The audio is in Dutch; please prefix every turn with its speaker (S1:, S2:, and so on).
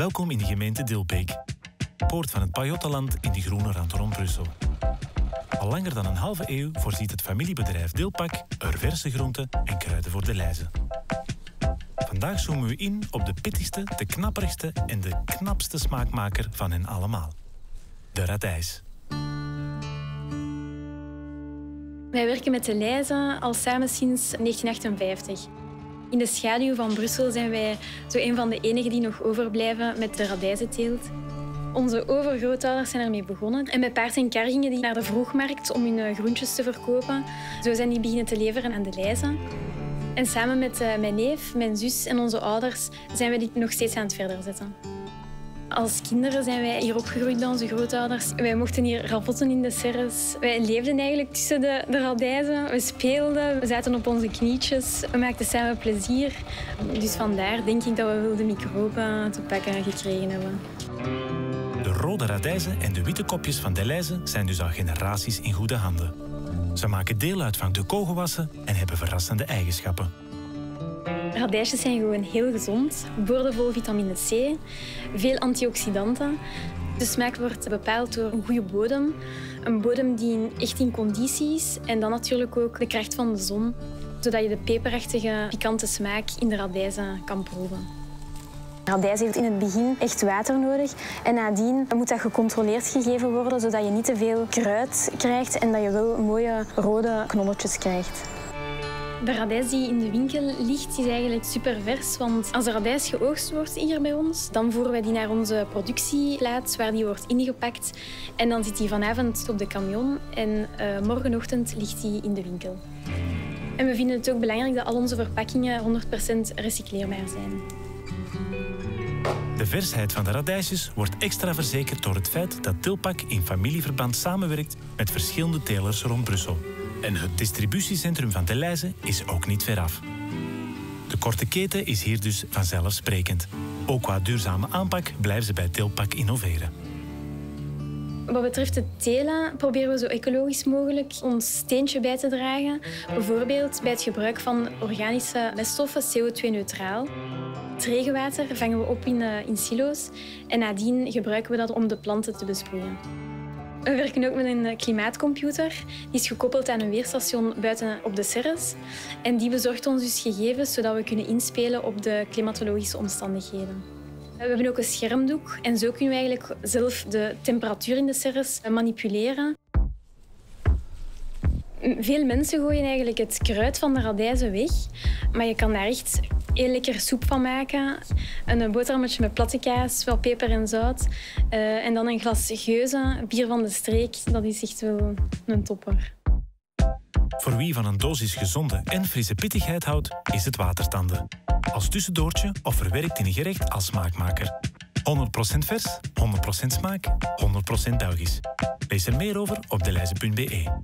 S1: Welkom in de gemeente Dilbeek. Poort van het Pajottenland in de groene rand rond Brussel. Al langer dan een halve eeuw voorziet het familiebedrijf Dilpak er verse groenten en kruiden voor de lijzen. Vandaag zoomen we in op de pittigste, de knapperigste en de knapste smaakmaker van hen allemaal. De radijs.
S2: Wij werken met de lijzen al samen sinds 1958. In de schaduw van Brussel zijn wij zo een van de enigen die nog overblijven met de radijzenteelt. Onze overgrootouders zijn ermee begonnen. En met paard en kar gingen die naar de vroegmarkt om hun eh, groentjes te verkopen. Zo zijn die beginnen te leveren aan de lijzen. En samen met eh, mijn neef, mijn zus en onze ouders zijn we dit nog steeds aan het verder zetten. Als kinderen zijn wij hier opgegroeid bij onze grootouders. Wij mochten hier ravotten in de serres. Wij leefden eigenlijk tussen de, de radijzen. We speelden, we zaten op onze knietjes. We maakten samen plezier. Dus vandaar denk ik dat we wilde microben te pakken gekregen hebben.
S1: De rode radijzen en de witte kopjes van Deleuze zijn dus al generaties in goede handen. Ze maken deel uit van de kogelwassen en hebben verrassende eigenschappen.
S2: Radijsjes zijn gewoon heel gezond, boordevol vitamine C, veel antioxidanten. De smaak wordt bepaald door een goede bodem, een bodem die echt in conditie is en dan natuurlijk ook de kracht van de zon, zodat je de peperachtige, pikante smaak in de radijzen kan proeven. Radijs heeft in het begin echt water nodig en nadien moet dat gecontroleerd gegeven worden zodat je niet te veel kruid krijgt en dat je wel mooie rode knolletjes krijgt. De radijs die in de winkel ligt, is eigenlijk super vers. Want als de radijs geoogst wordt hier bij ons, dan voeren wij die naar onze productieplaats waar die wordt ingepakt. En dan zit die vanavond op de camion en uh, morgenochtend ligt die in de winkel. En we vinden het ook belangrijk dat al onze verpakkingen 100% recycleerbaar zijn.
S1: De versheid van de radijsjes wordt extra verzekerd door het feit dat Tilpak in familieverband samenwerkt met verschillende telers rond Brussel. En het distributiecentrum van Lijzen is ook niet veraf. De korte keten is hier dus vanzelfsprekend. Ook qua duurzame aanpak blijven ze bij Tilpak innoveren.
S2: Wat betreft het telen proberen we zo ecologisch mogelijk ons steentje bij te dragen. Bijvoorbeeld bij het gebruik van organische meststoffen CO2-neutraal. Het regenwater vangen we op in, uh, in silo's en nadien gebruiken we dat om de planten te besproeien. We werken ook met een eh, klimaatcomputer. Die is gekoppeld aan een weerstation buiten op de Serres. En die bezorgt ons dus gegevens zodat we kunnen inspelen op de klimatologische omstandigheden. We hebben ook een schermdoek en zo kunnen we eigenlijk zelf de temperatuur in de serres manipuleren. Veel mensen gooien eigenlijk het kruid van de radijzen weg, maar je kan daar echt heel lekker soep van maken. Een boterhammetje met platte kaas, wel peper en zout. Uh, en dan een glas geuze, bier van de streek. Dat is echt wel een topper.
S1: Voor wie van een dosis gezonde en frisse pittigheid houdt, is het watertanden. Als tussendoortje of verwerkt in een gerecht als smaakmaker. 100% vers, 100% smaak, 100% Belgisch. Lees er meer over op deleize.be.